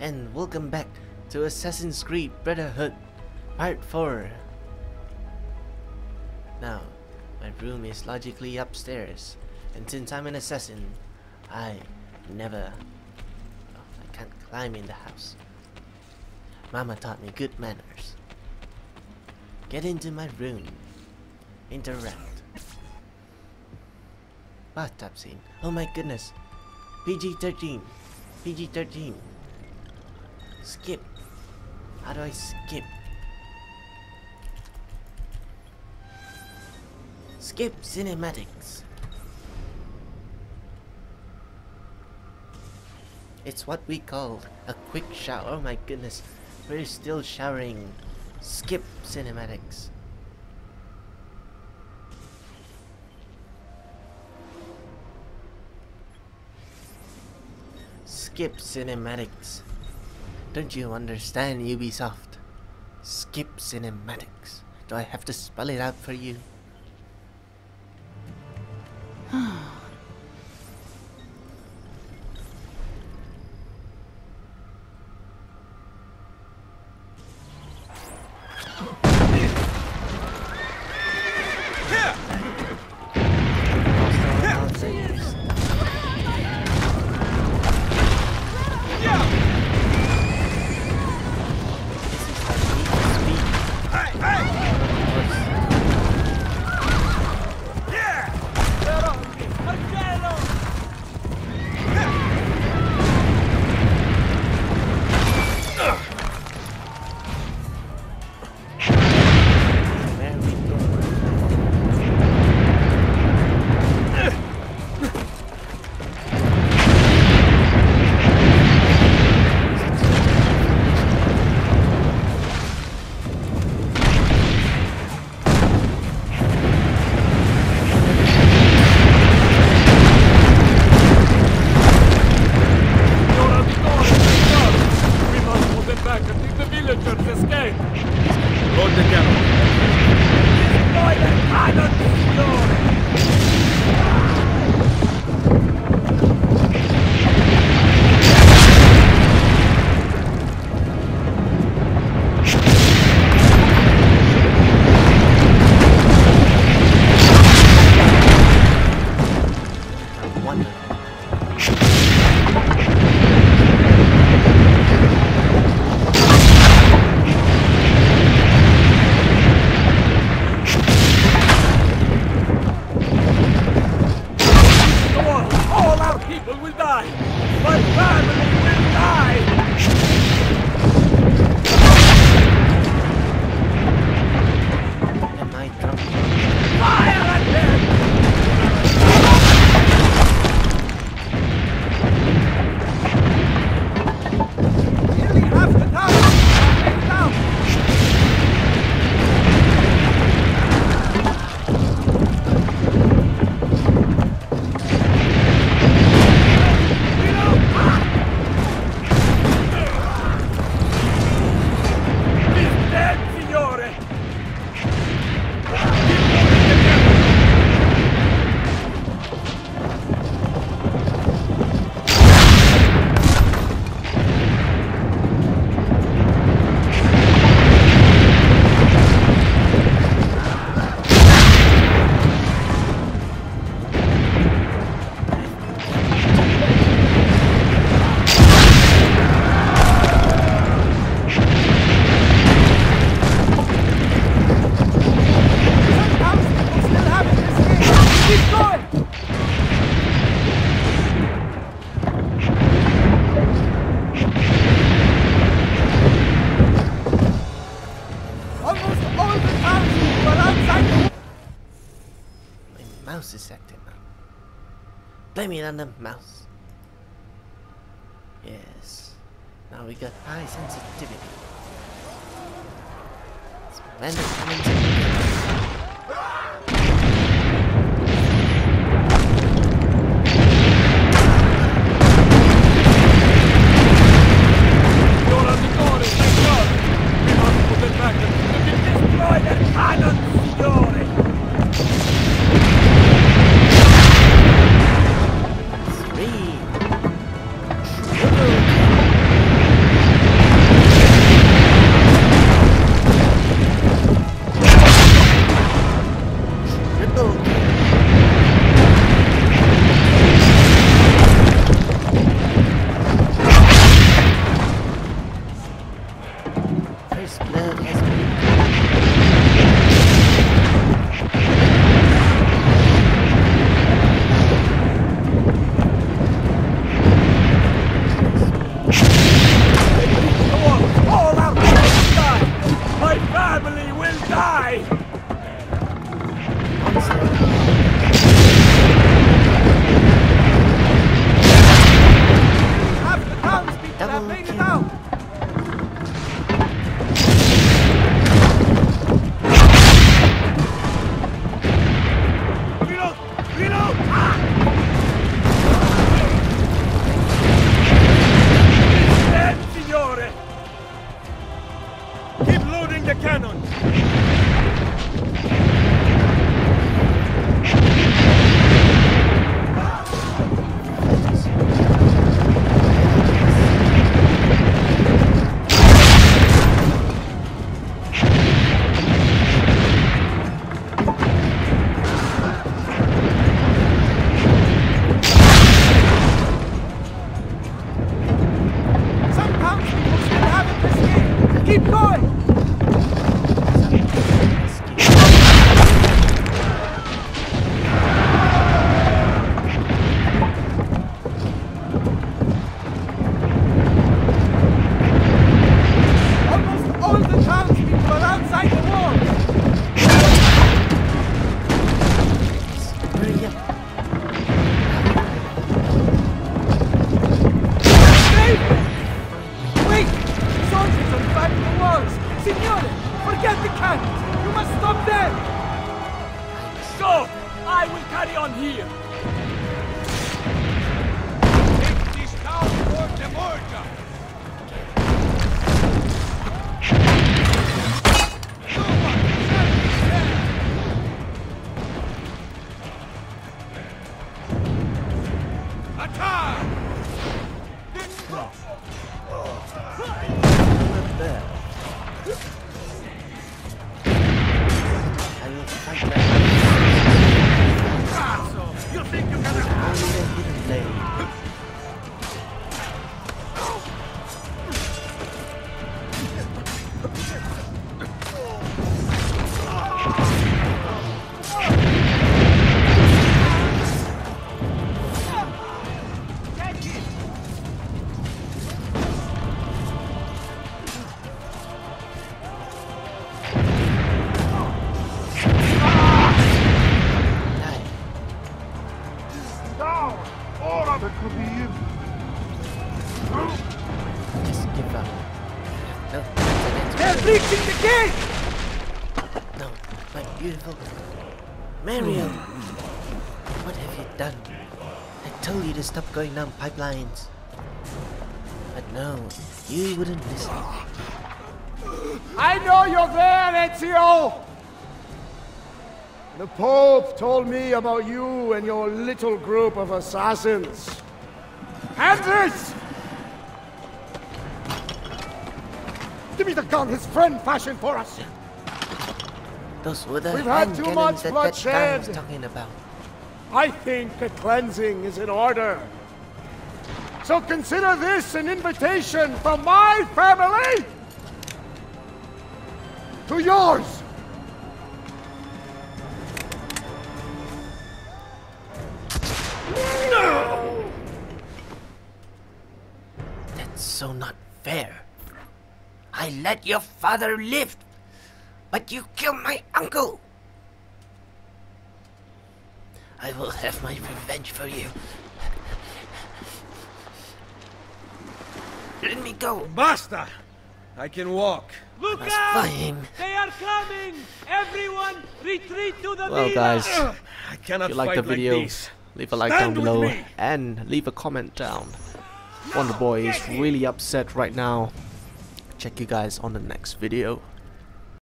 and welcome back to Assassin's Creed Brotherhood Part 4. Now, my room is logically upstairs, and since I'm an assassin, I never. Oh, I can't climb in the house. Mama taught me good manners. Get into my room. Interact. Bathtub scene. Oh my goodness. PG 13. PG 13. Skip. How do I skip? Skip cinematics. It's what we call a quick shower. Oh my goodness. We're still showering. Skip cinematics. Skip cinematics. Don't you understand, Ubisoft? Skip cinematics. Do I have to spell it out for you? Mouse is acting up. Blame it on the mouse. Yes. Now we got high sensitivity. It's Signore! Forget the cannons! You must stop them! Go! I will carry on here! Take this town for the Borgia! Attack! Not there. I will fight back. Cazzo! You think you can They're breaching the gate! no, my beautiful Mariam. What have you done? I told you to stop going down pipelines. But no, you wouldn't listen. I know you're there, Ezio! The Pope told me about you and your little group of assassins. Andres! Give me the gun his friend fashioned for us! Those were the We've had too much that that guy was bloodshed. talking about. I think a cleansing is in order. So consider this an invitation from my family to yours. No! That's so not fair. I let your father live, but you killed my uncle. I will have my revenge for you. Let me go. Basta! I can walk. Look Must out! find. They are coming! Everyone, retreat to the Well, guys, I cannot if you like the video, like leave a like Stand down below and leave a comment down. Wonder Boy is really upset right now. Check you guys on the next video.